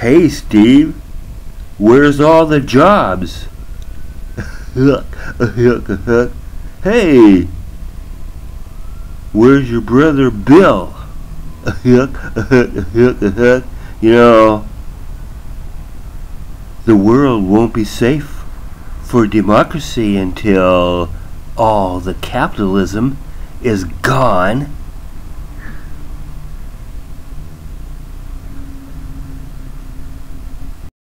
Hey, Steve, where's all the jobs? hey, where's your brother Bill? you know, the world won't be safe for democracy until all the capitalism is gone